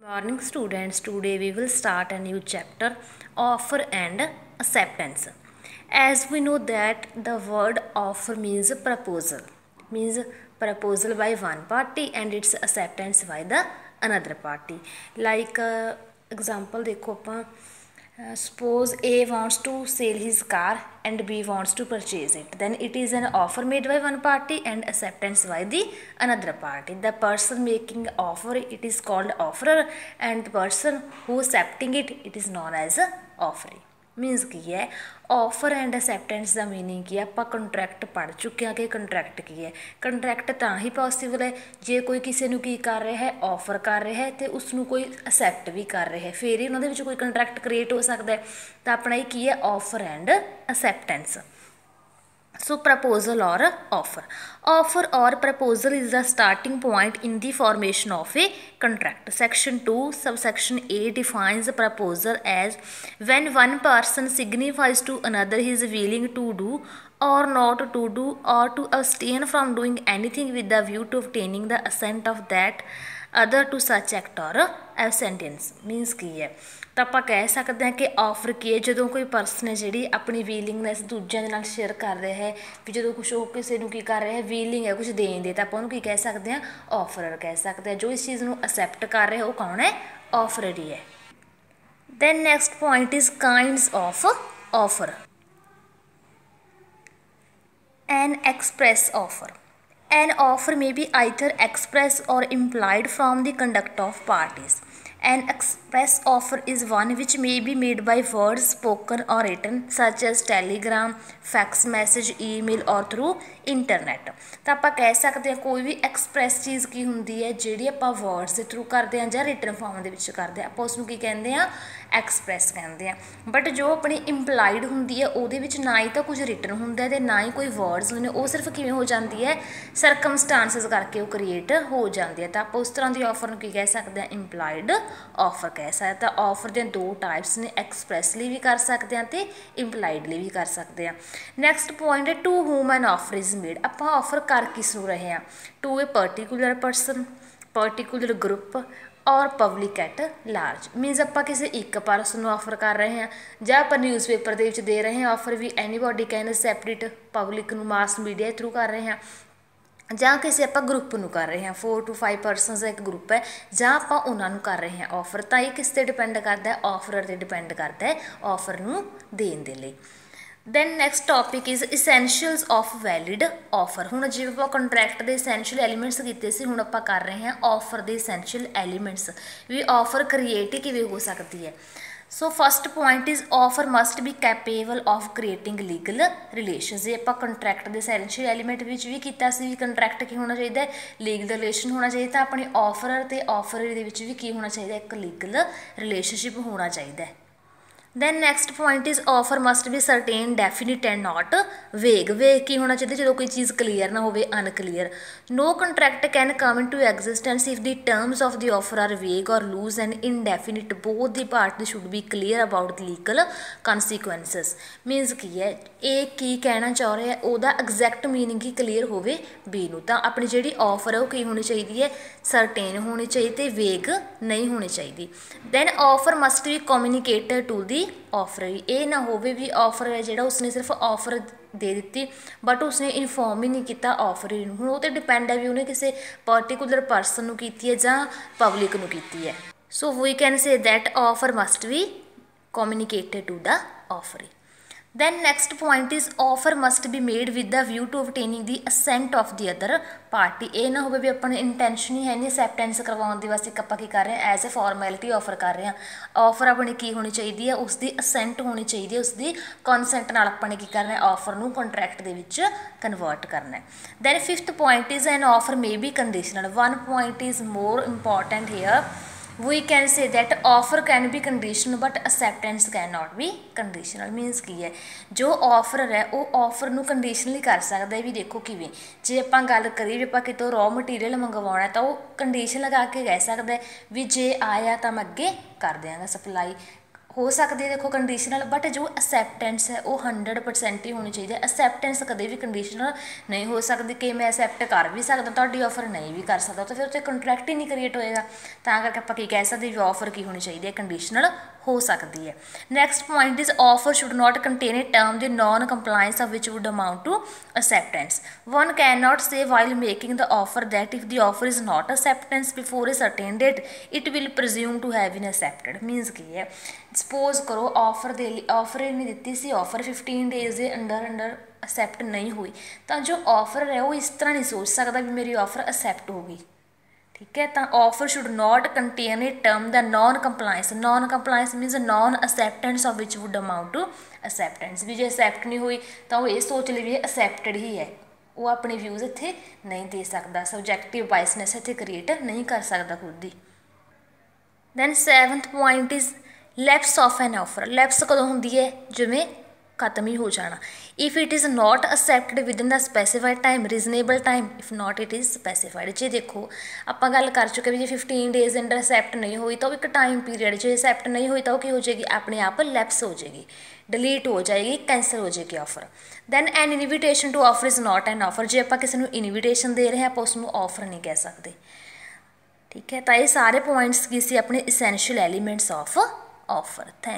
Morning students, today we will start a new chapter offer and acceptance. As we know that the word offer means proposal, means proposal by one party and its acceptance by the another party. Like uh, example देखो ਆਪਾਂ suppose A wants to sell his car and B wants to purchase it. Then it is an offer made by one party and acceptance by the another party. The person making offer it is called offerer and the person who accepting it it is known as a offering. Means ਕੀ ਹੈ? Offer and acceptance ਦਾ meaning ਕੀ ਹੈ? ਆਪਾਂ contract ਪੜ੍ਹ ਚੁੱਕੇ ਹਾਂ ਕਿ ਕੰਟਰੈਕਟ ਕੀ ਹੈ? ਕੰਟਰੈਕਟ ਤਾਂ ਹੀ ਪੋਸੀਬਲ ਹੈ ਜੇ ਕੋਈ ਕਿਸੇ ਨੂੰ ਕੀ ਕਰ ਰਿਹਾ ਹੈ? ਆਫਰ ਕਰ ਰਿਹਾ ਹੈ ਤੇ ਉਸ ਨੂੰ ਕੋਈ ਅਸੈਪਟ ਵੀ ਕਰ ਰਿਹਾ ਹੈ। ਫੇਰ ਹੀ ਉਹਨਾਂ ਦੇ ਵਿੱਚ ਕੋਈ ਕੰਟਰੈਕਟ ਕ੍ਰੀਏਟ ਹੋ ਸਕਦਾ ਹੈ। ਤਾਂ ਆਪਣਾ ਇਹ ਕੀ ਹੈ? Offer and acceptance so proposal or offer. Offer or proposal is the starting point in the formation of a contract. Section 2 subsection a defines a proposal as when one person signifies to another he is willing to do or not to do or to abstain from doing anything with the view to obtaining the assent of that other to such act or absentience means ਕੀ ਹੈ? ਤਾਂ ਆਪਾਂ ਕਹਿ ਸਕਦੇ ਹਾਂ ਕਿ offer ਕੀ ਹੈ? ਜਦੋਂ ਕੋਈ ਪਰਸਨ ਹੈ ਜਿਹੜੀ ਆਪਣੀ ਵੀਲਿੰਗਨੈਸ ਦੂਜਿਆਂ ਦੇ ਨਾਲ ਸ਼ੇਅਰ ਕਰ ਰਿਹਾ ਹੈ, ਵੀ ਜਦੋਂ ਕੁਝ ਉਹ ਕਿਸੇ ਨੂੰ ਕੀ ਕਰ ਰਿਹਾ ਹੈ ਵੀਲਿੰਗ ਹੈ ਕੁਝ ਦੇਣ ਦੇ, ਤਾਂ ਆਪਾਂ ਉਹਨੂੰ ਕੀ ਕਹਿ ਸਕਦੇ ਹਾਂ? ਆਫਰਰ ਕਹਿ ਸਕਦੇ ਹਾਂ। ਜੋ ਇਸ ਚੀਜ਼ ਨੂੰ ਅਸੈਪਟ ਕਰ ਰਿਹਾ ਉਹ ਕੌਣ ਹੈ? ਆਫਰਰ ਹੀ ਹੈ। Then next point is kinds of offer an express offer. An offer may be either express or implied from the conduct of parties an express offer is one which may be made by words spoken or written such as telegram fax message email or through internet ਤਾਂ ਆਪਾਂ ਕਹਿ ਸਕਦੇ ਹਾਂ ਕੋਈ ਵੀ express ਚੀਜ਼ ਕੀ ਹੁੰਦੀ ਹੈ ਜਿਹੜੀ ਆਪਾਂ ਵਰਡਸ ਦੇ ਥਰੂ ਕਰਦੇ ਹਾਂ ਜਾਂ ਰਿਟਨ ਫਾਰਮ ਦੇ ਵਿੱਚ ਕਰਦੇ ਹਾਂ ਆਪਾਂ ਉਸ ਨੂੰ ਕੀ ਕਹਿੰਦੇ ਆ ਐਕਸਪ੍ਰੈਸ ਕਹਿੰਦੇ ਆ। ਬਟ ਜੋ ਆਪਣੀ ਇੰਪਲਾਈਡ ਹੁੰਦੀ ਹੈ, ਉਹਦੇ ਵਿੱਚ ਨਾ ਹੀ ਤਾਂ ਕੁਝ ਰਿਟਨ ਹੁੰਦਾ ਹੈ ਤੇ ਨਾ ਹੀ ਕੋਈ ਵਰਡਸ ਹੁੰਦੇ ਉਹ ਸਿਰਫ ਕਿਵੇਂ ਹੋ ਜਾਂਦੀ ਹੈ ਸਰਕਮਸਟੈਂਸਸ ਕਰਕੇ ਉਹ ਕ੍ਰੀਏਟ ਹੋ ਜਾਂਦੀ ਹੈ। ਤਾਂ ਆਪਾਂ ਉਸ ਤਰ੍ਹਾਂ ਦੀ ਆਫਰ ਨੂੰ ਕੀ ਕਹਿ ਸਕਦੇ ਹਾਂ? ਇੰਪਲਾਈਡ ਆਫਰ ਕਹਿ ਸਕਦੇ ਤਾਂ ਆਫਰ ਦੇ ਦੋ ਟਾਈਪਸ ਨੇ ਐਕਸਪ੍ਰੈਸਲੀ ਵੀ ਕਰ ਸਕਦੇ ਹਾਂ ਤੇ ਇੰਪਲਾਈਡਲੀ ਵੀ ਕਰ ਸਕਦੇ ਹਾਂ। ਨੈਕਸਟ ਪੁਆਇੰਟ ਹੈ to whom an offer is made ਆਪਾਂ ਆਫਰ ਕਰ ਕਿਸ ਨੂੰ ਰਹੇ ਹਾਂ? To a particular person particular group or public at large means ਆਪਾਂ ਕਿਸੇ ਇੱਕ ਪਰਸਨ ਨੂੰ ਆਫਰ ਕਰ ਰਹੇ ਹਾਂ ਜਾਂ ਆਪਾਂ ਨਿਊਜ਼ਪੇਪਰ ਦੇ ਵਿੱਚ ਦੇ ਰਹੇ ਹਾਂ ਆਫਰ ਵੀ ਐਨੀਬਾਡੀ ਕੈਨ ਸੈਪਰੇਟ ਪਬਲਿਕ ਨੂੰ ਮਾਸ ਮੀਡੀਆ ਥਰੂ ਕਰ ਰਹੇ ਹਾਂ। ਜਾਂ ਕਿਸੇ ਆਪਾਂ ਗਰੁੱਪ ਨੂੰ ਕਰ ਰਹੇ ਹਾਂ। 4 ਟੂ 5 ਪਰਸਨਸ ਦਾ ਇੱਕ ਗਰੁੱਪ ਹੈ। ਜਾਂ ਆਪਾਂ ਉਹਨਾਂ ਨੂੰ ਕਰ ਰਹੇ ਹਾਂ ਆਫਰ ਤਾਂ ਇਹ ਕਿਸ ਤੇ ਡਿਪੈਂਡ ਕਰਦਾ ਹੈ? ਆਫਰਰ ਤੇ ਡਿਪੈਂਡ ਕਰਦਾ ਹੈ ਆਫਰ ਨੂੰ ਦੇਣ ਦੇ ਲਈ। Then next topic is essentials of valid offer ਹੁਣ ਜਿਵੇਂ ਆਪਾਂ ਕੰਟਰੈਕਟ ਦੇ ਐਸੈਂਸ਼ੀਅਲ ਐਲੀਮੈਂਟਸ ਕੀਤੇ ਸੀ, ਹੁਣ ਆਪਾਂ ਕਰ ਰਹੇ ਹਾਂ ਆਫਰ ਦੇ ਐਸੈਂਸ਼ੀਅਲ ਐਲੀਮੈਂਟਸ ਵੀ ਆਫਰ ਕ੍ਰੀਏਟ ਕਿਵੇਂ ਹੋ ਸਕਦੀ ਹੈ? So first point is offer must be capable of creating legal relations ਜੇ ਆਪਾਂ ਕੰਟਰੈਕਟ ਦੇ ਐਸੈਂਸ਼ੀਅਲ ਐਲੀਮੈਂਟ ਵਿੱਚ ਵੀ ਕੀਤਾ ਸੀ ਵੀ ਕੰਟਰੈਕਟ ਕੀ ਹੋਣਾ ਚਾਹੀਦਾ ਹੈ? ਲੀਗਲ ਰਿਲੇਸ਼ਨ ਹੋਣਾ ਚਾਹੀਦਾ, ਤਾਂ ਆਪਣੇ ਆਫਰਰ ਤੇ ਆਫਰਰ ਦੇ ਵਿੱਚ ਵੀ ਕੀ ਹੋਣਾ ਚਾਹੀਦਾ ਇੱਕ ਲੀਗਲ ਰਿਲੇਸ਼ਨਸ਼ਿਪ ਹੋਣਾ ਚਾਹੀਦਾ ਹੈ। Then next point is offer must be certain definite and not vague vague ਕੀ ਹੋਣਾ ਚਾਹੀਦਾ ਜਦੋਂ ਕੋਈ ਚੀਜ਼ ਕਲੀਅਰ ਨਾ ਹੋਵੇ unclear no contract can come into existence if the terms of the offer are vague or loose and indefinite both the party should be clear about legal consequences means ਕੀ ਹੈ? ਇਹ ਕੀ ਕਹਿਣਾ ਚਾਹ ਰਿਹਾ? ਹੈ ਉਹਦਾ ਐਗਜ਼ੈਕਟ ਮੀਨਿੰਗ ਹੀ ਕਲੀਅਰ ਹੋਵੇ ਬੀ ਨੂੰ। ਤਾਂ ਆਪਣੀ ਜਿਹੜੀ ਆਫਰ ਹੈ ਉਹ ਕੀ ਹੋਣੀ ਚਾਹੀਦੀ ਹੈ? ਸਰਟੇਨ ਹੋਣੀ ਚਾਹੀਦੀ ਤੇ ਵੇਗ ਨਹੀਂ ਹੋਣੀ ਚਾਹੀਦੀ। Then offer must be communicated to the offer ਇਹ ਨਾ ਹੋਵੇ ਵੀ ਆਫਰ ਹੈ ਜਿਹੜਾ ਉਸਨੇ ਸਿਰਫ ਆਫਰ ਦੇ ਦਿੱਤੀ ਬਟ ਉਸਨੇ ਇਨਫੋਰਮ ਹੀ ਨਹੀਂ ਕੀਤਾ ਆਫਰ ਨੂੰ। ਹੁਣ ਉਹ ਤੇ ਡਿਪੈਂਡ ਹੈ ਵੀ ਉਹਨੇ ਕਿਸੇ ਪਾਰਟਿਕੂਲਰ ਪਰਸਨ ਨੂੰ ਕੀਤੀ ਹੈ ਜਾਂ ਪਬਲਿਕ ਨੂੰ ਕੀਤੀ ਹੈ। So we can say that offer must be communicated to the offeree. Then next point is offer must be made with the view to obtaining the assent of the other party. ਇਹ ਨਾ ਹੋਵੇ ਵੀ ਆਪਾਂ ਨੂੰ intention ਹੀ ਹੈ ਨਹੀਂ acceptance ਕਰਵਾਉਣ ਦੀ ਵਾਸਤੇ ਆਪਾਂ ਕੀ ਕਰ ਰਹੇ ਹਾਂ ਐਜ਼ ਅ ਫਾਰਮੈਲਿਟੀ ਆਫਰ ਕਰ ਰਹੇ ਹਾਂ। ਆਫਰ ਆਪਣੀ ਕੀ ਹੋਣੀ ਚਾਹੀਦੀ ਹੈ? ਉਸ ਦੀ ਅਸੈਂਟ ਹੋਣੀ ਚਾਹੀਦੀ ਹੈ ਉਸ ਦੀ ਕਨਸੈਂਟ ਨਾਲ ਆਪਾਂ ਨੇ ਕੀ ਕਰਨਾ ਹੈ? ਆਫਰ ਨੂੰ ਕੰਟਰੈਕਟ ਦੇ ਵਿੱਚ ਕਨਵਰਟ ਕਰਨਾ ਹੈ। Then fifth point is an offer may be conditional one point is more important here we can say that offer can be conditional, but acceptance cannot be conditional. Means ਕੀ ਹੈ? ਜੋ offer ਹੈ, ਉਹ offer ਨੂੰ conditionally ਕਰ ਸਕਦਾ ਹੈ ਵੀ ਦੇਖੋ ਕਿਵੇਂ। ਜੇ ਆਪਾਂ ਗੱਲ ਕਰੀਏ ਵੀ ਆਪਾਂ ਕਿਤੋਂ ਰॉ ਮਟੀਰੀਅਲ ਮੰਗਵਾਉਣਾ ਤਾਂ ਉਹ ਕੰਡੀਸ਼ਨ ਲਗਾ ਕੇ ਕਹਿ ਸਕਦਾ ਵੀ ਜੇ ਆਇਆ ਤਾਂ ਮੈਂ ਅੱਗੇ ਕਰ ਦਿਆਂਗਾ ਸਪਲਾਈ ਹੋ ਸਕਦੀ ਹੈ, ਦੇਖੋ ਕੰਡੀਸ਼ਨਲ ਬਟ ਜੋ ਅਸੈਪਟੈਂਸ ਹੈ, ਉਹ 100% ਹੀ ਹੋਣੀ ਚਾਹੀਦੀ ਹੈ। ਅਸੈਪਟੈਂਸ ਕਦੇ ਵੀ ਕੰਡੀਸ਼ਨਲ ਨਹੀਂ ਹੋ ਸਕਦੀ ਕਿ ਮੈਂ ਅਸੈਪਟ ਕਰ ਵੀ ਸਕਦਾ, ਤੁਹਾਡੀ ਆਫਰ ਨਹੀਂ ਵੀ ਕਰ ਸਕਦਾ, ਤਾਂ ਫਿਰ ਉੱਥੇ ਕੰਟਰੈਕਟ ਹੀ ਨਹੀਂ ਕ੍ਰੀਏਟ ਹੋਏਗਾ। ਤਾਂ ਕਰਕੇ ਆਪਾਂ ਕੀ ਕਹਿ ਸਕਦੇ ਵੀ ਆਫਰ ਕੀ ਹੋਣੀ ਚਾਹੀਦੀ ਹੈ ਕੰਡੀਸ਼ਨਲ ਹੋ ਸਕਦੀ ਹੈ। Next point is offer should not contain a term the non compliance of which would amount to acceptance one can cannot say while making the offer that if the offer is not acceptance before a certain date it will presume to have been accepted. Means ਕੀ ਹੈ? Suppose ਕਰੋ offer ਦੇ ਲਈ offer ਇਹਨੇ ਦਿੱਤੀ ਸੀ offer 15 days ਦੇ under under accept ਨਹੀਂ ਹੋਈ। ਤਾਂ ਜੋ ਆਫਰ ਹੈ, ਉਹ ਇਸ ਤਰ੍ਹਾਂ ਨਹੀਂ ਸੋਚ ਸਕਦਾ ਵੀ ਮੇਰੀ ਆਫਰ ਅਸੈਪਟ ਹੋ ਗਈ। ਠੀਕ ਹੈ, ਤਾਂ offer should not contain a term the non compliance non compliance means non acceptance of which would amount to acceptance ਵੀ ਜੇ ਅਸੈਪਟ ਨਹੀਂ ਹੋਈ, ਤਾਂ ਉਹ ਇਹ ਸੋਚ ਲਈ ਵੀ ਇਹ ਅਸੈਪਟਡ ਹੀ ਹੈ। ਉਹ ਆਪਣੇ ਵਿਊਜ਼ ਇੱਥੇ ਨਹੀਂ ਦੇ ਸਕਦਾ ਸਬਜੈਕਟਿਵ ਬਾਇਸਨੈਸ ਇੱਥੇ ਕ੍ਰੀਏਟ ਨਹੀਂ ਕਰ ਸਕਦਾ ਖੁਦ ਦੀ। Then 7th point is lapse of an offer lapse ਕਦੋਂ ਹੁੰਦੀ ਹੈ? ਜਿਵੇਂ ਖਤਮ ਹੀ ਹੋ ਜਾਣਾ। If it is not accepted within the specified time reasonable time if not it is specified ਜੇ ਦੇਖੋ, ਆਪਾਂ ਗੱਲ ਕਰ ਚੁੱਕੇ ਵੀ ਜੇ 15 ਡੇਜ਼ ਦੇ ਅੰਡਰ ਅਸੈਪਟ ਨਹੀਂ ਹੋਈ, ਤਾਂ ਉਹ ਇੱਕ ਟਾਈਮ ਪੀਰੀਅਡ ਜੇ ਅਸੈਪਟ ਨਹੀਂ ਹੋਈ, ਤਾਂ ਉਹ ਕੀ ਹੋ ਜਾਏਗੀ? ਆਪਣੇ ਆਪ ਲੈਪਸ ਹੋ ਜਾਏਗੀ। ਡਿਲੀਟ ਹੋ ਜਾਏਗੀ ਕੈਂਸਲ ਹੋ ਜਾਏਗੀ offer then an invitation to offer is not an offer ਜੇ ਆਪਾਂ ਕਿਸੇ ਨੂੰ ਇਨਵੀਟੇਸ਼ਨ ਦੇ ਰਹੇ ਹਾਂ, ਆਪਾਂ ਉਸ ਨੂੰ ਆਫਰ ਨਹੀਂ ਕਹਿ ਸਕਦੇ। ਠੀਕ ਹੈ, ਤਾਂ ਇਹ ਸਾਰੇ ਪੁਆਇੰਟਸ ਕੀ ਸੀ? ਆਪਣੇ essential elements of offer thank